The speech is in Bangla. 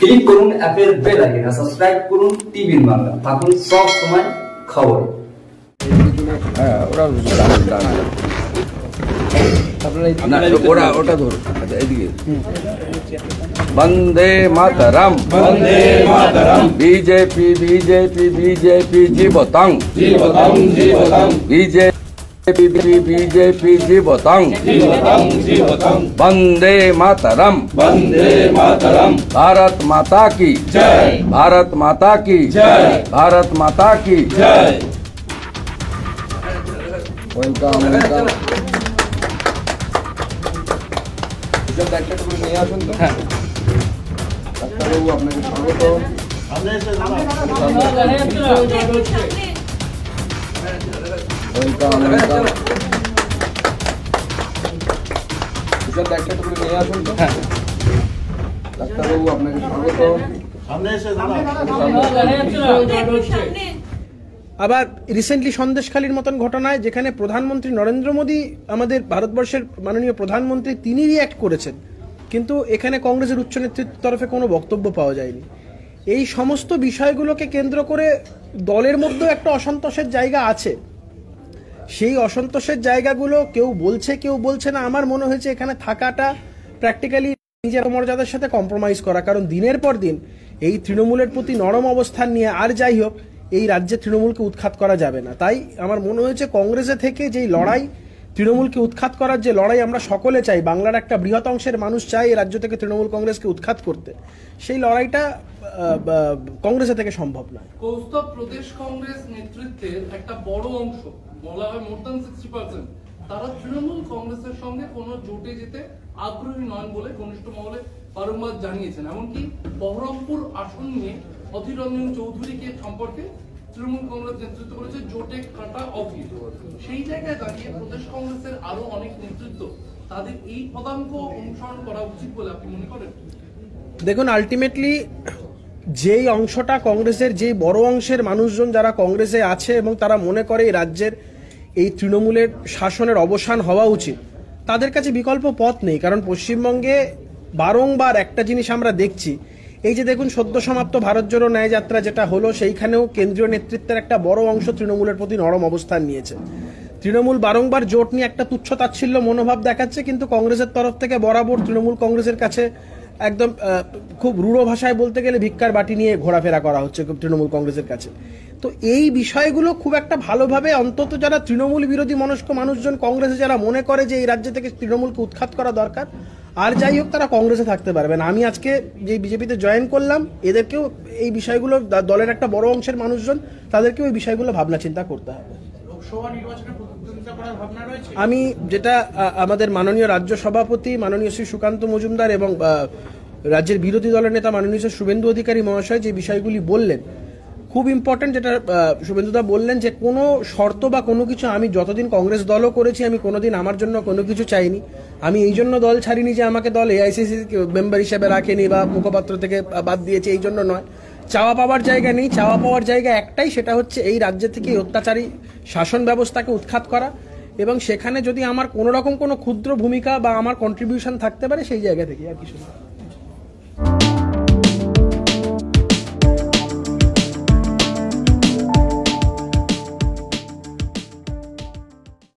ক্লিক করুন অ্যাপের বেল আইকন সাবস্ক্রাইব করুন টিভির বাংলা থাকুন সব সময় খবরে হ্যাঁ ওরা দাঁড়ান দাঁড়ান না ওটা ওটা ধরো আচ্ছা এদিকে বন্দে মাতরম Vande Mataram BJP BJP BJP জীবতং जीवतं जीवतं BJP BJP জীবতং जीवतं जीवतं বন্দে মাতরম वन्दे मातरम् ভারত মাতা কি जय ভারত মাতা কি জয়। ভারত মাতা কি जय ওয়েলকাম ওয়েলকাম ডাক্তারবাবু নিয়ে আসুন তো হ্যাঁ ডাক্তারবাবু আপনাকে স্বাগত আবার রিসেন্টলি সন্দেশখালীর মতন ঘটনায় যেখানে প্রধানমন্ত্রী নরেন্দ্র মোদী আমাদের ভারতবর্ষের মাননীয় প্রধানমন্ত্রী তিনি রিয়্যাক্ট করেছেন, কিন্তু এখানে কংগ্রেসের উচ্চ নেতৃত্বের তরফে কোনো বক্তব্য পাওয়া যায়নি। এই সমস্ত বিষয়গুলোকে কেন্দ্র করে দলের মধ্যেও একটা অসন্তোষের জায়গা আছে। সেই অসন্তোষের জায়গাগুলো কেউ বলছে কেউ বলছে না। আমার মনে হয়েছে এখানে থাকাটা প্র্যাকটিক্যালি নিজের মর্যাদার সাথে কম্প্রোমাইজ করা। কারণ দিনের পর দিন এই তৃণমূলের প্রতি নরম অবস্থান নিয়ে আর যাই হোক, এই রাজ্যে তৃণমূলকে উৎখাত করা যাবে না। তাই আমার মনে হয়েছে কংগ্রেসে থেকে যেই লড়াই তৃণমূলকে উৎখাত করার যে লড়াই আমরা সকলে চাই বাংলার একটা বৃহৎ অংশের মানুষ চাই এই রাজ্য থেকে তৃণমূল কংগ্রেসকে উৎখাত করতে সেই লড়াইটা আহ, আহ, কংগ্রেসে থেকে সম্ভব নয়। কৌস্তব প্রদেশ কংগ্রেস নেতৃত্বের একটা বড় অংশ বলা হয় মোর দ্যান সিক্সটি পার্সেন্ট তারা তৃণমূল কংগ্রেসের সঙ্গে কোনো জোটে যেতে আগ্রহী নন বলে ঘনিষ্ঠ মহলে বারংবার জানিয়েছেন। এমনকি বহরমপুর আসন নিয়ে অধীর রঞ্জন চৌধুরীকে সম্পর্কে তৃণমূল কংগ্রেস নেতৃত্ব করেছে, জোটে কাটা অফিস। সেই জায়গায় দাঁড়িয়ে প্রদেশ কংগ্রেসের আরও অনেক নেতৃত্ব, তাদের এই পদাঙ্ক অনুসরণ করা উচিত বলে আপনি মনে করেন? দেখুন আলটিমেটলি যেই অংশটা কংগ্রেসের, যেই বড় অংশের মানুষজন যারা কংগ্রেসে আছে এবং তারা মনে করে এই রাজ্যের, এই তৃণমূলের শাসনের অবসান হওয়া উচিত, তাদের কাছে বিকল্প পথ নেই। কারণ পশ্চিমবঙ্গে বারংবার একটা জিনিস আমরা দেখছি এই যে দেখুন, সদ্য সমাপ্ত ভারত জোড়ো ন্যায় যাত্রা যেটা হলো, সেইখানেও কেন্দ্রীয় নেতৃত্বের একটা বড় অংশ তৃণমূলের প্রতি নরম অবস্থান নিয়েছে। তৃণমূল বারংবার জোট নিয়ে একটা তুচ্ছ তাচ্ছিল্য মনোভাব দেখাচ্ছে, কিন্তু কংগ্রেসের তরফ থেকে বরাবর তৃণমূল কংগ্রেসের কাছে একদম খুব রূঢ় ভাষায় বলতে গেলে ভিক্ষার বাটি নিয়ে ঘোরাফেরা করা হচ্ছে তৃণমূল কংগ্রেসের কাছে। তো এই বিষয়গুলো খুব একটা ভালোভাবে অন্তত যারা তৃণমূল বিরোধী মনস্ক মানুষজন কংগ্রেসে যারা মনে করে যে এই রাজ্য থেকে তৃণমূলকে উৎখাত করা দরকার আর যাই হোক তারা কংগ্রেসে থাকতে পারবেন আমি আজকে যে বিজেপিতে জয়েন করলাম এদেরকেও এই বিষয়গুলো দলের একটা বড় অংশের মানুষজন তাদেরকেও এই বিষয়গুলো ভাবনা চিন্তা করতে হবে। আমি যেটা আমাদের মাননীয় রাজ্য সভাপতি মাননীয় শ্রী সুকান্ত মজুমদার এবং রাজ্যের বিরোধী দলের নেতা মাননীয় শ্রী শুভেন্দু অধিকারী মহাশয় যে বিষয়গুলি বললেন খুব ইম্পর্টেন্ট যেটা শুভেন্দুদা বললেন যে কোনো শর্ত বা কোনো কিছু আমি যতদিন কংগ্রেস দলও করেছি, আমি কোনোদিন আমার জন্য কোনো কিছু চাইনি। আমি এই জন্য দল ছাড়িনি যে আমাকে দল এআইসিসি মেম্বার হিসেবে রাখেনি বা মুখপাত্র থেকে বাদ দিয়েছে, এই জন্য নয়। চাওয়া পাওয়ার জায়গা নেই। চাওয়া পাওয়ার জায়গা একটাই, সেটা হচ্ছে এই রাজ্য থেকে অত্যাচারী শাসন ব্যবস্থাকে উৎখাত করা এবং সেখানে যদি আমার কোনো রকম কোনো ক্ষুদ্র ভূমিকা বা আমার কন্ট্রিবিউশন থাকতে পারে, সেই জায়গা থেকে আর কিছু না।